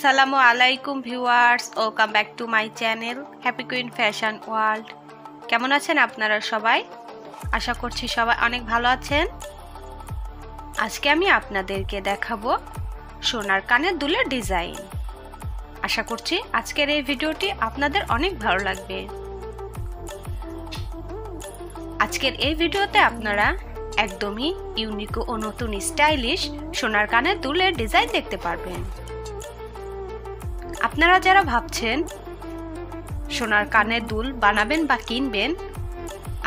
আসসালামু আলাইকুম viewers, welcome back to my channel happy queen fashion world. কেমন আছেন আপনারা সবাই? আশা করছি সবাই অনেক ভালো আছেন। আজকে আমি আপনাদেরকে দেখাবো সোনার কানের দুলের ডিজাইন। আশা করছি আজকের এই ভিডিওটি আপনাদের অনেক ভালো লাগবে। আজকের এই ভিডিওতে আপনারা একদমই ইউনিক ও নতুন স্টাইলিশ সোনার কানের দুলের ডিজাইন দেখতে পারবেন। আপনারা যারা ভাবছেন সোনার কানের দুল বানাবেন বা কিনবেন,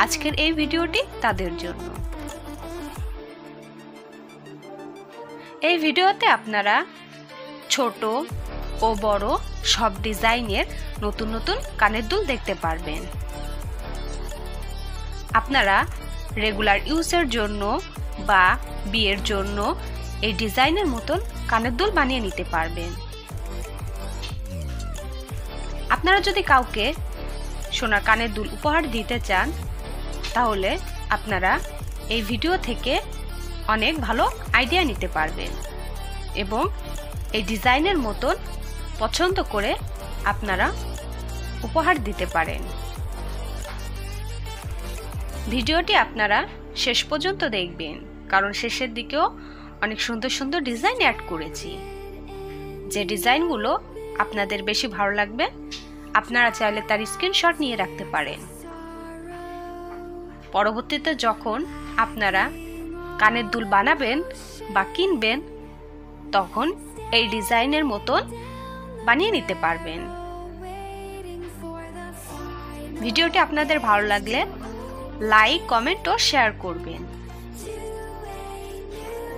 আজকের এই ভিডিওটি তাদের জন্য। এই ভিডিওতে আপনারা ছোট ও বড় সব ডিজাইনের নতুন নতুন কানের দুল দেখতে পারবেন। আপনারা রেগুলার ইউজের জন্য বা বিয়ের জন্য এই ডিজাইনের মতন কানের দুল বানিয়ে নিতে পারবেন। আপনারা যদি কাউকে সোনার কানের দুল উপহার দিতে চান, তাহলে আপনারা এই ভিডিও থেকে অনেক ভালো আইডিয়া নিতে পারবেন এবং এই ডিজাইনের মতন পছন্দ করে আপনারা উপহার দিতে পারেন। ভিডিওটি আপনারা শেষ পর্যন্ত দেখবেন, কারণ শেষের দিকেও অনেক সুন্দর সুন্দর ডিজাইন অ্যাড করেছি। যে ডিজাইনগুলো আপনাদের বেশি ভালো লাগবে, আপনারা চাইলে তার স্ক্রিনশট নিয়ে রাখতে পারেন। পরবর্তীতে যখন আপনারা কানের দুল বানাবেন বা কিনবেন, তখন এই ডিজাইনের মতন বানিয়ে নিতে পারবেন। ভিডিওটি আপনাদের ভালো লাগলে লাইক কমেন্ট ও শেয়ার করবেন।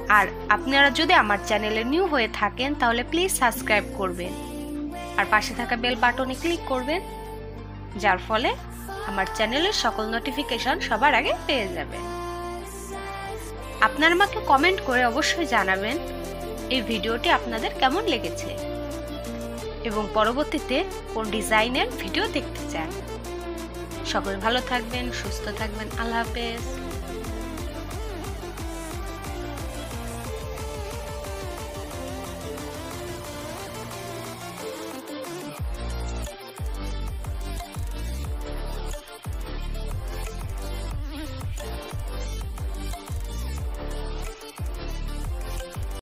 আর আপনারা যদি আমার চ্যানেলে নিউ হয়ে থাকেন, তাহলে প্লিজ সাবস্ক্রাইব করবেন। আর পাশে থাকা বেল বাটনে ক্লিক করবেন, যার ফলে আমার চ্যানেলের সকল নোটিফিকেশন সবার আগে পেয়ে যাবেন আপনারা আমাকে কমেন্ট করে অবশ্যই জানাবেন এই ভিডিওটি আপনাদের কেমন লেগেছে এবং পরবর্তীতে কোন ডিজাইনের ভিডিও দেখতে চান। সকল ভালো থাকবেন, সুস্থ থাকবেন, আল্লাহ হাফেজ।